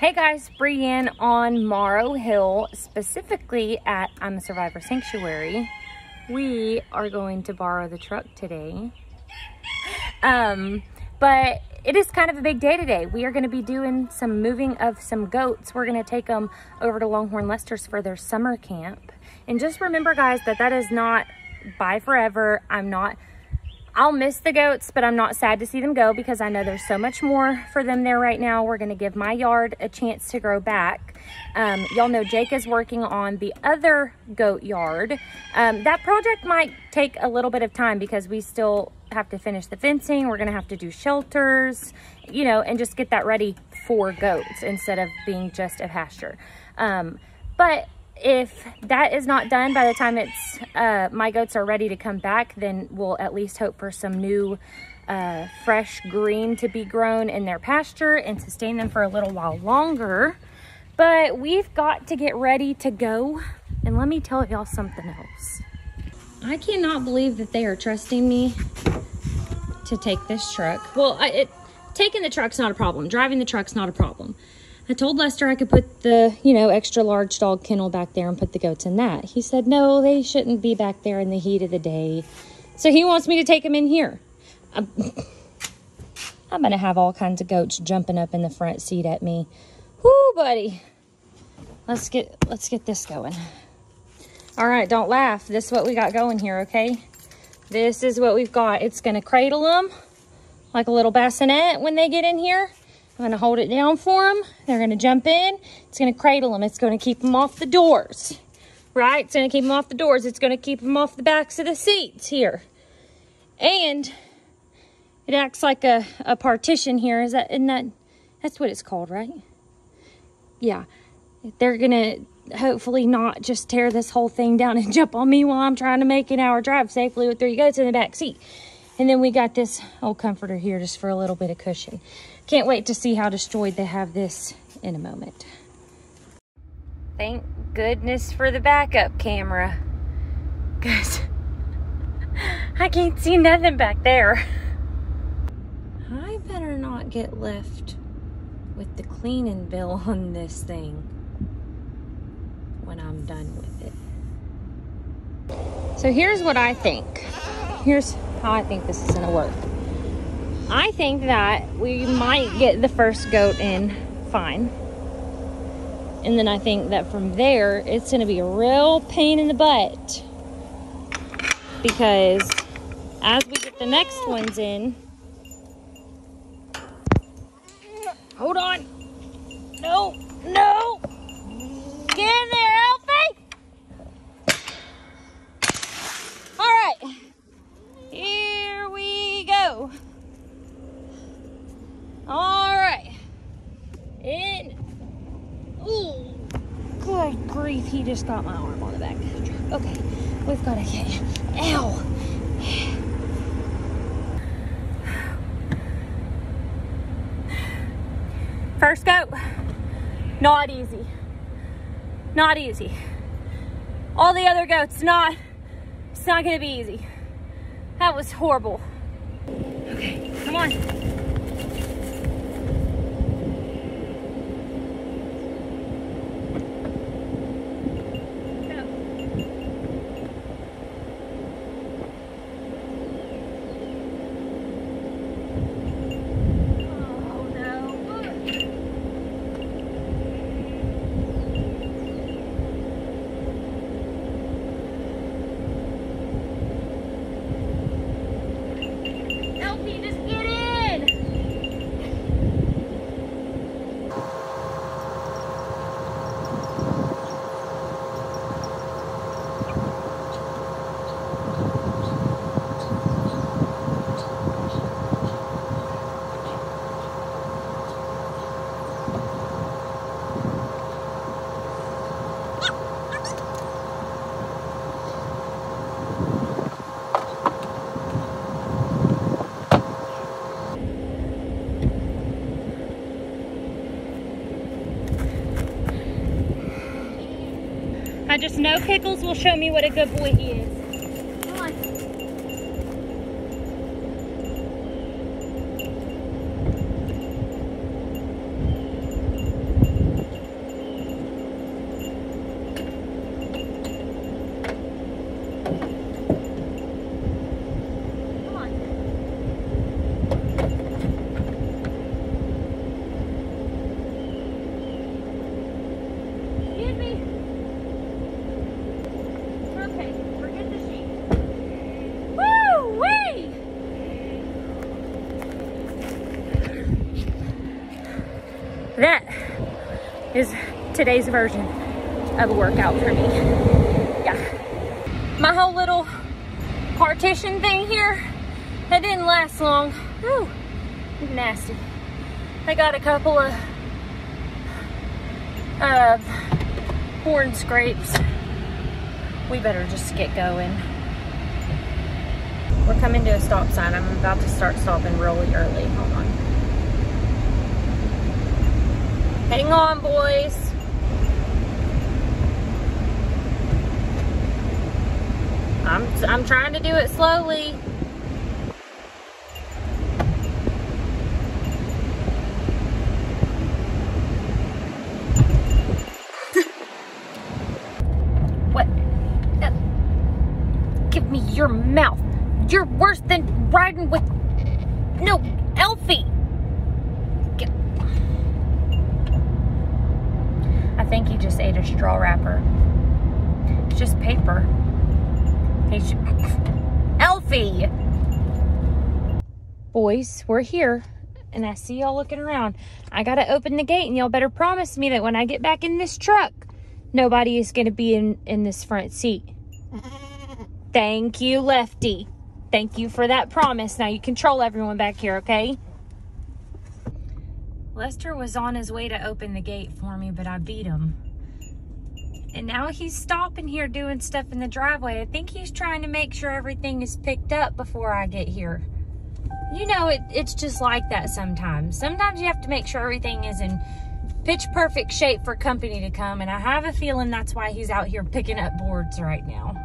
Hey guys, Brienne on Morrow Hill, specifically at I'm a Survivor Sanctuary. We are going to borrow the truck today. Um, but it is kind of a big day today. We are going to be doing some moving of some goats. We're going to take them over to Longhorn Lester's for their summer camp. And just remember guys that that is not bye forever. I'm not I'll miss the goats, but I'm not sad to see them go because I know there's so much more for them there right now. We're gonna give my yard a chance to grow back. Um, Y'all know Jake is working on the other goat yard. Um, that project might take a little bit of time because we still have to finish the fencing. We're gonna have to do shelters, you know, and just get that ready for goats instead of being just a pasture. Um, but if that is not done by the time it's uh, my goats are ready to come back, then we'll at least hope for some new uh, fresh green to be grown in their pasture and sustain them for a little while longer. But we've got to get ready to go. And let me tell y'all something else. I cannot believe that they are trusting me to take this truck. Well, I, it, taking the truck's not a problem. Driving the truck's not a problem. I told Lester I could put the, you know, extra large dog kennel back there and put the goats in that. He said, no, they shouldn't be back there in the heat of the day. So he wants me to take them in here. I'm, I'm going to have all kinds of goats jumping up in the front seat at me. Whoo, buddy. Let's get, let's get this going. All right, don't laugh. This is what we got going here, okay? This is what we've got. It's going to cradle them like a little bassinet when they get in here. I'm to hold it down for them. They're to jump in. It's to cradle them. It's to keep them off the doors, right? It's to keep them off the doors. It's to keep them off the backs of the seats here. And it acts like a, a partition here. Is that, isn't that, that's what it's called, right? Yeah. They're to hopefully not just tear this whole thing down and jump on me while I'm trying to make an hour drive safely with three goats in the back seat. And then we got this old comforter here just for a little bit of cushion. Can't wait to see how destroyed they have this in a moment. Thank goodness for the backup camera. Because I can't see nothing back there. I better not get left with the cleaning bill on this thing when I'm done with it. So here's what I think. Here's how I think this is gonna work. I think that we might get the first goat in fine. And then I think that from there, it's going to be a real pain in the butt. Because as we get the next ones in, hold on. No, no. Get in there, Alfie. All right. Here we go. All right. In. Ooh. Good grief, he just got my arm on the back of the truck. Okay, we've got to get. Ow. First go. Not easy. Not easy. All the other goats, not, it's not gonna be easy. That was horrible. Okay, come on. I just know Pickles will show me what a good boy he is. Thank you. Today's version of a workout for me. Yeah. My whole little partition thing here, that didn't last long. Whew, nasty. I got a couple of uh, horn scrapes. We better just get going. We're coming to a stop sign. I'm about to start stopping really early. Hold on. Hang on, boys. I'm, trying to do it slowly. what? Uh, give me your mouth. You're worse than riding with... No, Elfie. Get... I think he just ate a straw wrapper. It's just paper. He. Elfie! Boys, we're here. And I see y'all looking around. I gotta open the gate and y'all better promise me that when I get back in this truck, nobody is gonna be in, in this front seat. Thank you, Lefty. Thank you for that promise. Now you control everyone back here, okay? Lester was on his way to open the gate for me, but I beat him. And now he's stopping here doing stuff in the driveway. I think he's trying to make sure everything is picked up before I get here. You know, it, it's just like that sometimes. Sometimes you have to make sure everything is in pitch perfect shape for company to come. And I have a feeling that's why he's out here picking up boards right now.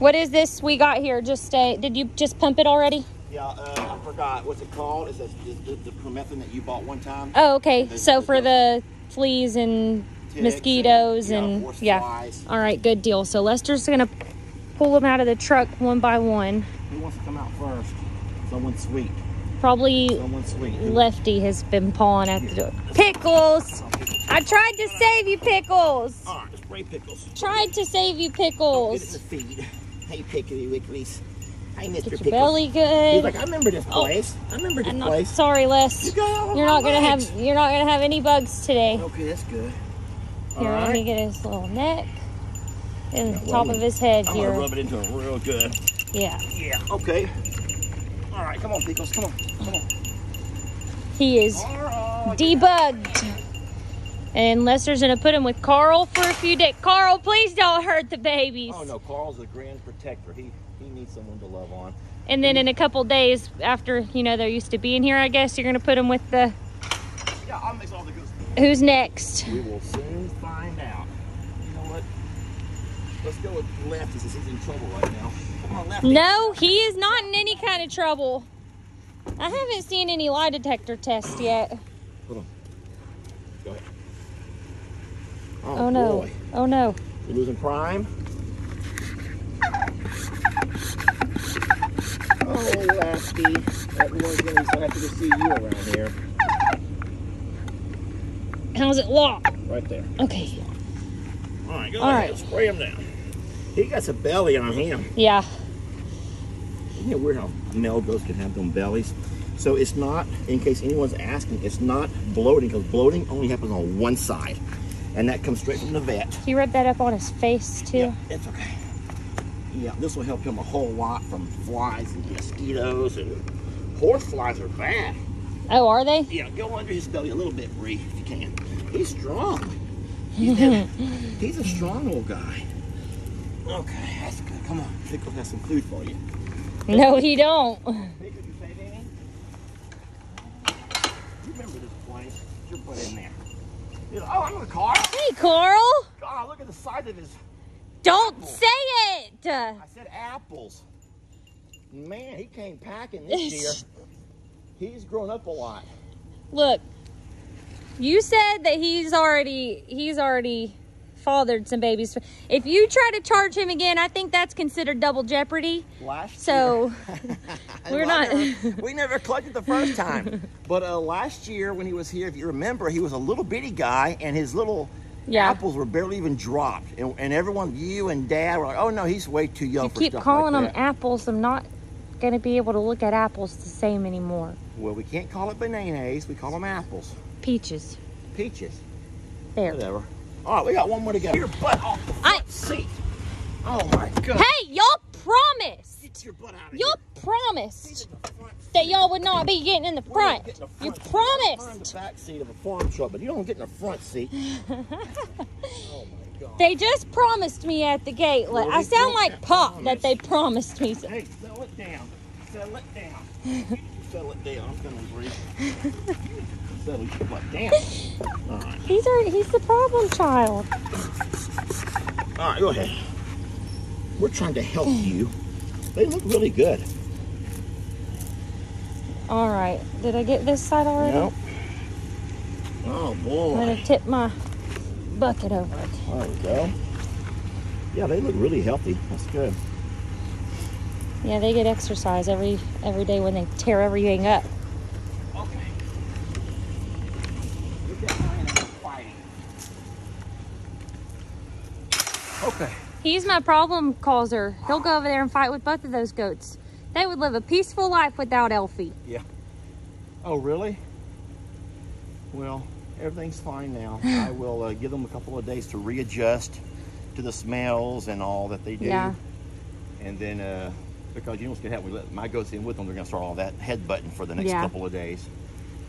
What is this we got here? Just a, did you just pump it already? Yeah, uh, I forgot. What's it called? Is it the, the, the permethrin that you bought one time? Oh, okay. So for the fleas and mosquitoes and, and, yeah, flies. All right, good deal. So Lester's gonna pull them out of the truck one by one. Who wants to come out first? Someone sweet. Probably Someone sweet. Lefty has been pawing at the door. Pickles! I tried to save you, Pickles! All right, spray pickles. Tried to save you, Get Pickles! the feed. Hey, Pickly Wicklies. Hey, Mr. Get Pickles. belly He's good. like, I remember this oh, place. I remember this I'm not, place. sorry, Les. You got all you're my not gonna legs. have you're not gonna have any bugs today. Okay, that's good. Here, let me get his little neck and the top of his head I'm here. gonna rub it into him real good. Yeah. Yeah. Okay. All right, come on, Pickles. Come on. Come on. He is right. debugged. And Lester's gonna put him with Carl for a few days. Carl, please don't hurt the babies. Oh no, Carl's a grand protector. He he needs someone to love on. And then in a couple days after, you know, they're used to being here, I guess, you're gonna put him with the Yeah, I'll mix all the goods. Who's next? We will soon find out. You know what? Let's go with Lefty since he's in trouble right now. Come on, Lefty. No, he is not in any kind of trouble. I haven't seen any lie detector tests yet. Hold on. Go ahead. Oh, oh no. Boy. Oh no. You're losing prime. Oh, Lefty. Everyone's gonna be so happy to see you around here. How's it lock? Right there. Okay. All right, go All ahead. right. Spray him down. He got some belly on him. Yeah. Isn't it weird how male goats can have them bellies? So it's not, in case anyone's asking, it's not bloating because bloating only happens on one side. And that comes straight from the vet. He rubbed that up on his face too. Yeah, it's okay. Yeah, this will help him a whole lot from flies and mosquitoes and horse flies are bad. Oh, are they? Yeah, go under his belly a little bit, Bree, if you can. He's strong. He's, he's a strong old guy. Okay, that's good. Come on, Pickle has some food for you. No, he don't. Pickle, you any? You remember this place? You're put in there. You know, oh, I'm in the car. Hey, Carl. God, look at the size of his. Don't say it. I said apples. Man, he came packing this year. He's grown up a lot. Look, you said that he's already he's already fathered some babies. If you try to charge him again, I think that's considered double jeopardy. Last So year, we're not- never- we never collected the first time, but uh, last year when he was here, if you remember, he was a little bitty guy, and his little Yeah. apples were barely even dropped, and, and everyone, you and Dad, were like, "Oh no, he's way too young you for keep stuff calling like them that." apples. I'm not gonna be able to look at apples the same anymore. Well, we can't call it bananas. We call them apples. Peaches. Peaches. There. Whatever. All right, we got one more to go. Your butt off the I- front seat. Oh my God. Hey, y'all promised. Get your butt out of Y'all here. promised Get in that y'all would not be getting in the We're front. get in the You front seat. Find promised. the back seat of a farm truck, but you don't get in the front seat. oh my God. They just promised me at the gate. Well, I sound like Pop promise. that they promised me. Hey, settle it down. Settle it down. settle it down. I'm gonna breathe. settle down. All right. He's our, he's the problem child. All right, go ahead. We're trying to help you. They look really good. All right. Did I get this side already? Nope. Oh boy. I'm gonna tip my bucket over it. There we go. Yeah, they look really healthy. That's good. Yeah, they get exercise every every day when they tear everything up. Okay. Look at mine and fighting. Okay. He's my problem causer. He'll go over there and fight with both of those goats. They would live a peaceful life without Elfie. Yeah. Oh, really? Well, everything's fine now. I will uh, give them a couple of days to readjust to the smells and all that they do. Yeah. And then, uh, because you know what's going to happen, we let my goats in with them, they're going to start all that headbutting for the next Yeah. couple of days.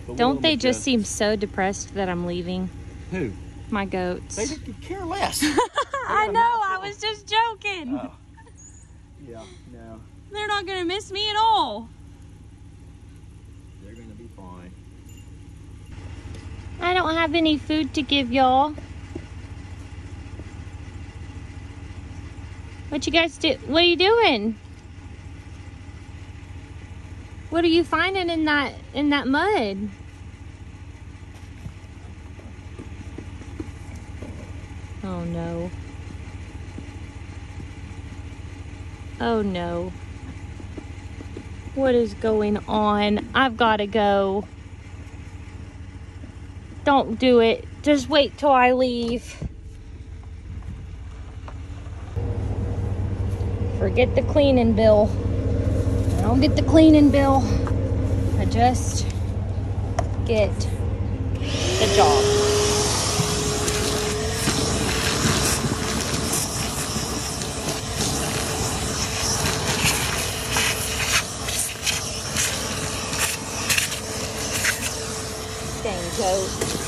But Don't let they them just seem so depressed that I'm leaving? Who? My goats. They could care less. I know, I was just joking. oh. Yeah, no. They're not gonna miss me at all. They're going to be fine. I don't have any food to give y'all. What you guys do? What are you doing? What are you finding in that in that mud? Oh no. Oh no. What is going on? I've got to go. Don't do it. Just wait till I leave. Forget the cleaning bill. Don't get the cleaning bill. I just get the job. Dang goat.